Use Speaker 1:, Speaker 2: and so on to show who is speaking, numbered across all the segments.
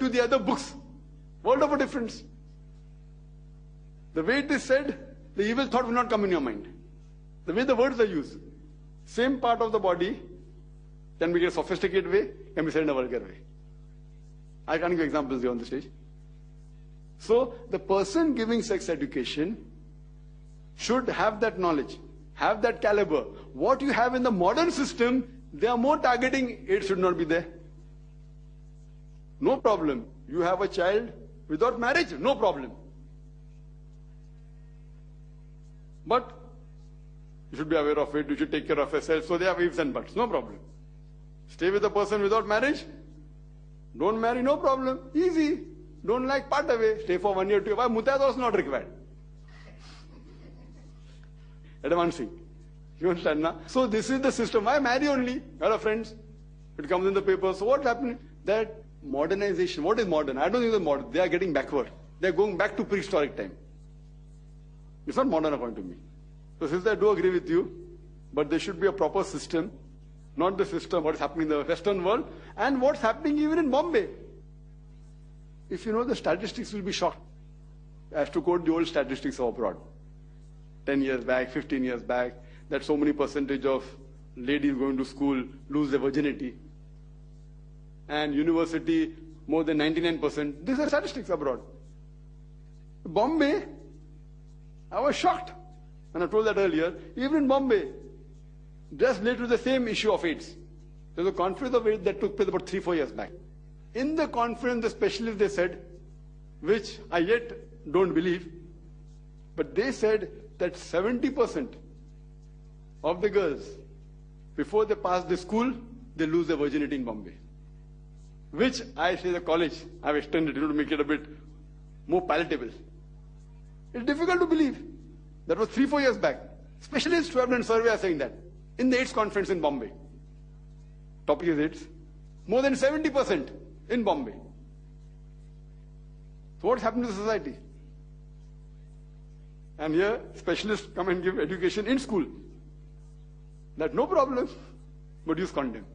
Speaker 1: to the other books. World of a difference. The way it is said, the evil thought will not come in your mind. The way the words are used. Same part of the body can be in a sophisticated way, can be said in a vulgar way. I can't give examples here on the stage. So the person giving sex education should have that knowledge, have that caliber. What you have in the modern system, they are more targeting, it should not be there. No problem. You have a child without marriage, no problem. But you should be aware of it, you should take care of yourself. So they have ifs and buts, no problem. Stay with a person without marriage, don't marry, no problem. Easy. Don't like part away. Stay for one year, two years. Mutad was not required. Advancing. You understand now? So this is the system. Why marry only? Hello friends. It comes in the paper. So what happened? That modernization. What is modern? I don't think it's modern. They are getting backward. They are going back to prehistoric time. It's not modern according to me. So since I do agree with you, but there should be a proper system, not the system what is happening in the Western world, and what's happening even in Bombay. If you know the statistics will be shocked. Have to quote the old statistics of abroad. 10 years back, 15 years back, that so many percentage of ladies going to school lose their virginity. And university, more than 99%. These are statistics abroad. Bombay, I was shocked. And I told that earlier. Even in Bombay, just related to the same issue of AIDS. There was a conference of AIDS that took place about three, four years back. In the conference, the specialists they said, which I yet don't believe, but they said that 70% of the girls, before they pass the school, they lose their virginity in Bombay. Which I say the college, I've extended it to make it a bit more palatable. It's difficult to believe. That was three, four years back. Specialists who have done survey are saying that. In the AIDS conference in Bombay. Topic is AIDS. More than 70% in Bombay. So what's happened to society? And here, specialists come and give education in school. That no problem, but use condom.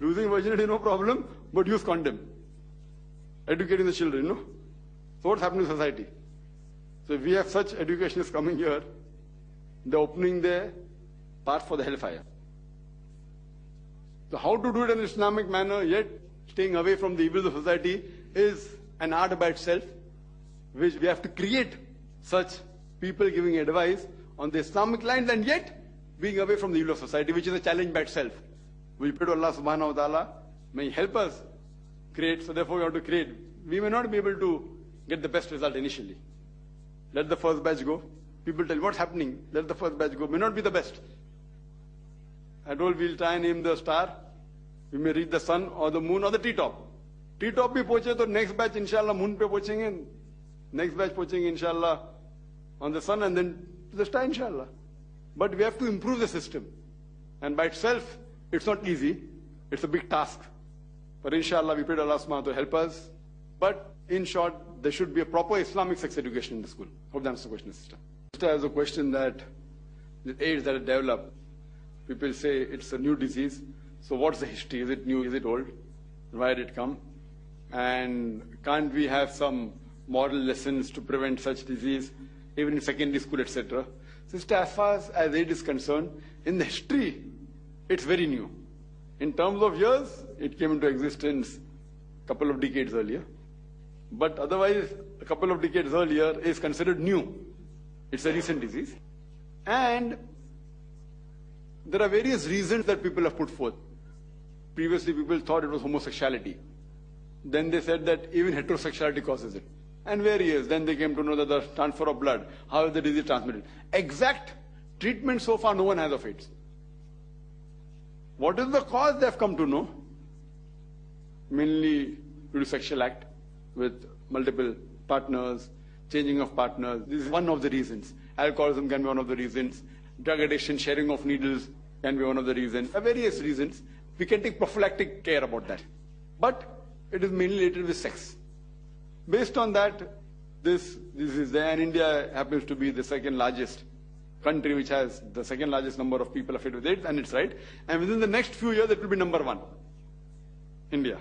Speaker 1: Losing virginity, no problem, but use condom. Educating the children, no? So what's happening to society? So if we have such education educationists coming here, they're opening their path for the hellfire. So how to do it in an Islamic manner, yet staying away from the evils of society, is an art by itself, which we have to create such people giving advice on the Islamic lines and yet being away from the evil of society, which is a challenge by itself. We pray to Allah subhanahu wa ta'ala, may He help us create, so therefore we have to create. We may not be able to get the best result initially. Let the first batch go. People tell what's happening. Let the first batch go. May not be the best. I told we'll try and aim the star. We may reach the sun or the moon or the T-top. T-top भी पहुंचे तो next batch inshallah moon पे पहुंचेंगे. Next batch पहुंचेंगे inshallah on the sun and then to the star inshallah. But we have to improve the system. And by itself, it's not easy. It's a big task. But inshallah, we pray to Allah subhanahu to help us. But in short, there should be a proper Islamic sex education in the school. Hope that answers the question, sister. Sister has a question that the AIDS that developed, people say it's a new disease. So what's the history? Is it new? Is it old? Why did it come? And can't we have some moral lessons to prevent such disease, even in secondary school, etc.? Sister, as far as AIDS is concerned, in the history, it's very new. In terms of years, it came into existence a couple of decades earlier. But otherwise, a couple of decades earlier is considered new. It's a recent disease. And there are various reasons that people have put forth. Previously, people thought it was homosexuality. Then they said that even heterosexuality causes it. And various. Then they came to know that the transfer of blood, how is the disease transmitted. Exact treatment so far no one has of AIDS. What is the cause they have come to know? Mainly due to sexual act with multiple partners, changing of partners. This is one of the reasons. Alcoholism can be one of the reasons. Drug addiction, sharing of needles can be one of the reasons. Various reasons. We can take prophylactic care about that. But it is mainly related with sex. Based on that, this, this is there, and India happens to be the second largest country which has the second largest number of people affected with AIDS, and it's right. And within the next few years, it will be number one. India.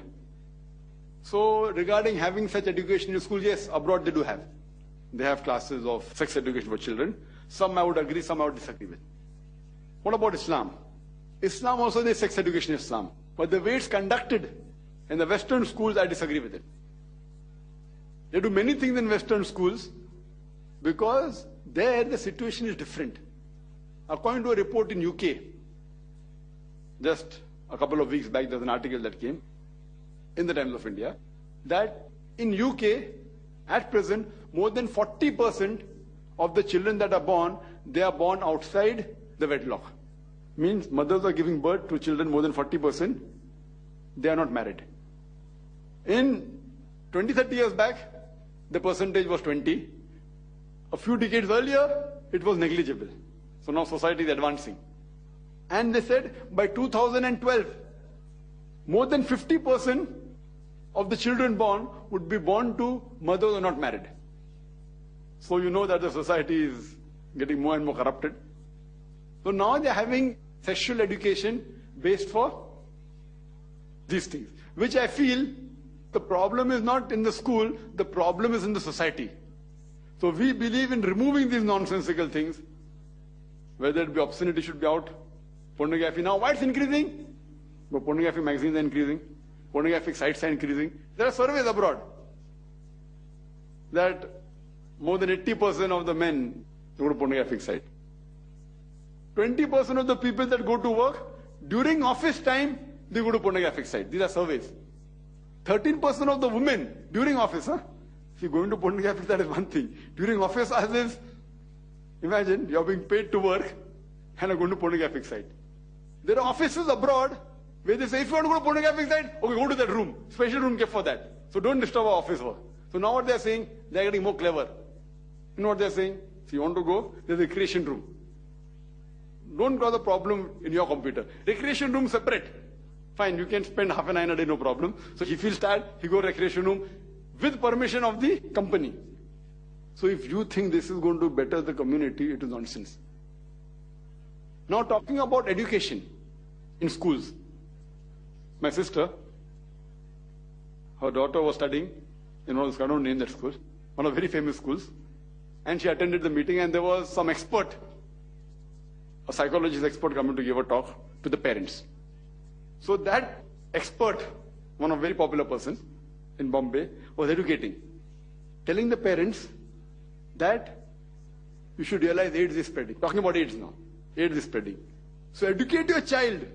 Speaker 1: So regarding having such education in schools, yes, abroad they do have. They have classes of sex education for children. Some I would agree, some I would disagree with. What about Islam? Islam also there's sex education Islam. But the way it's conducted in the Western schools, I disagree with it. They do many things in Western schools because there the situation is different. According to a report in UK, just a couple of weeks back, there's an article that came in the Times of India that in UK, at present, more than 40% of the children that are born, they are born outside the wedlock. Means mothers are giving birth to children more than 40%, they are not married. In 20, 30 years back, the percentage was 20. A few decades earlier, it was negligible. So now society is advancing. And they said by 2012, more than 50% of the children born would be born to mothers who are not married. So you know that the society is getting more and more corrupted. So now they're having sexual education based for these things, which I feel the problem is not in the school, the problem is in the society. So we believe in removing these nonsensical things, whether it be obscenity should be out, pornography. Now why it's increasing? But pornography magazines are increasing, pornographic sites are increasing. There are surveys abroad that more than 80% of the men go to pornographic site. 20% of the people that go to work during office time, they go to pornographic site. These are surveys. 13% of the women during office, huh? If you go into pornography, that is one thing. During office hours, imagine you're being paid to work and are going to pornographic site. There are offices abroad where they say, if you want to go to pornographic site, okay, go to that room. Special room kept for that. So don't disturb our office work. So now what they're saying, they're getting more clever. You know what they're saying? If you want to go, there's a recreation room. Don't cause a problem in your computer. Recreation room separate. Fine, you can spend half an hour a day, no problem. So he feels tired, he go recreation room with permission of the company. So if you think this is going to better the community, it is nonsense. Now talking about education in schools. My sister, her daughter was studying in one of the, I don't name that school, one of very famous schools. And she attended the meeting and there was some expert, a psychologist expert coming to give a talk to the parents. So that expert, one of very popular person in Bombay, was educating, telling the parents that you should realize AIDS is spreading. Talking about AIDS now. AIDS is spreading. So educate your child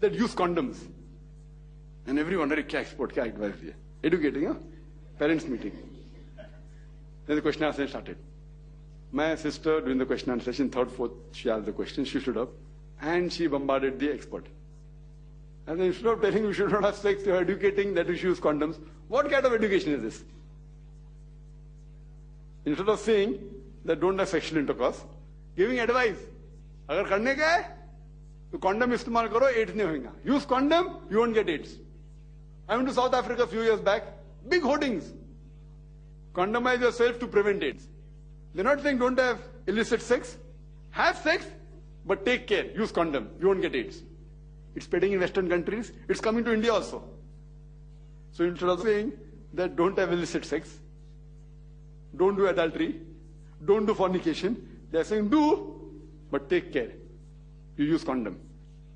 Speaker 1: that use condoms. And everyone, very expert, kya advice? Educating, huh? Parents meeting. Then the question answer started. My sister, during the question answer session, third, fourth, she asked the question, she stood up and she bombarded the expert. And then instead of telling you should not have sex, you're educating that you should use condoms. What kind of education is this? Instead of saying that don't have sexual intercourse, giving advice. अगर करने का है तो condom इस्तेमाल करो ads नहीं होगा use condom you won't get ads I went to south Africa few years back big hoardings condomize yourself to prevent AIDS. They're not saying don't have illicit sex. Have sex, but take care. Use condom. You won't get AIDS. It's spreading in Western countries. It's coming to India also. So instead of saying that don't have illicit sex, don't do adultery, don't do fornication, they're saying do, but take care. You use condom.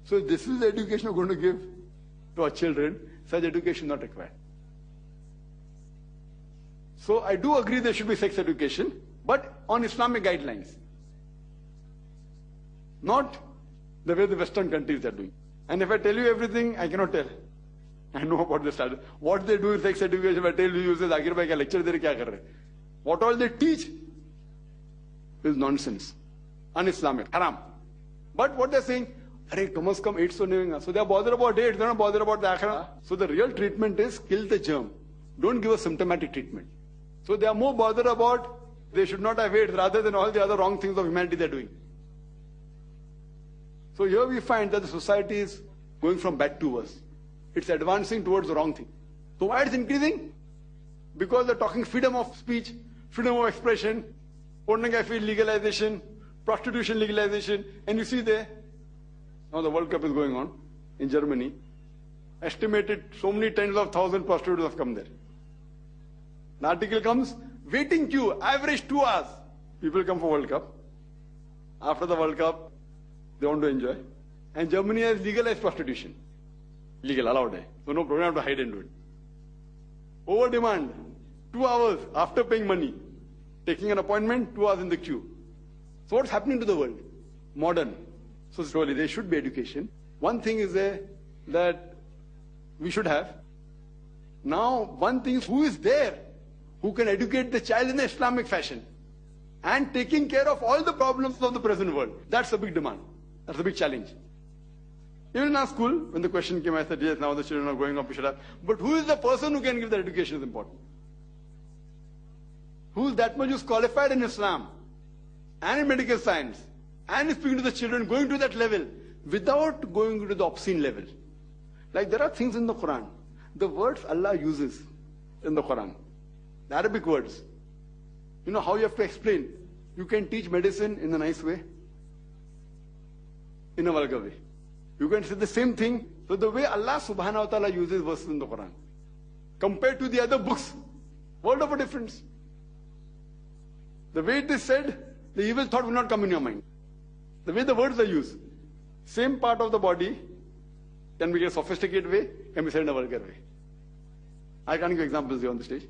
Speaker 1: So this is the education we're going to give to our children. Such education not required. So I do agree there should be sex education, but on Islamic guidelines. Not the way the Western countries are doing. And if I tell you everything, I cannot tell. I know about the study. What they do in sex education, if I tell you, you say, lecture dere kya? What all they teach is nonsense. Un-Islamic, haram. But what they're saying, Arey, Thomas come AIDS so So they are bothered about AIDS, they're not bothered about the akhirah. So the real treatment is kill the germ. Don't give a symptomatic treatment. So they are more bothered about they should not have AIDS rather than all the other wrong things of humanity they're doing. So here we find that the society is going from bad to worse. It's advancing towards the wrong thing. So why it's increasing? Because they're talking freedom of speech, freedom of expression, pornography legalization, prostitution legalization, and you see there, now the World Cup is going on in Germany. estimated so many tens of thousands prostitutes have come there. An article comes, waiting queue, average two hours. People come for World Cup. After the World Cup, they want to enjoy. And Germany has legalized prostitution. Legal, allowed. So no problem, have to hide and do it. Over demand, two hours after paying money. Taking an appointment, two hours in the queue. So what's happening to the world? Modern. So slowly there should be education. One thing is there that we should have. Now, one thing is who is there who can educate the child in the Islamic fashion and taking care of all the problems of the present world. That's a big demand. That's a big challenge. Even in our school, when the question came, I said, yes, now the children are growing up, we should have. But who is the person who can give that education is important. Who is that much who's qualified in Islam and in medical science and is speaking to the children, going to that level without going to the obscene level. Like there are things in the Quran, the words Allah uses in the Quran, the Arabic words. You know how you have to explain. You can teach medicine in a nice way, in a vulgar way. You can say the same thing. So the way Allah subhanahu wa ta'ala uses verses in the Quran, compared to the other books, world of a difference. The way it is said, the evil thought will not come in your mind. The way the words are used, same part of the body can be a sophisticated way, can be said in a vulgar way. I can't give examples here on the stage.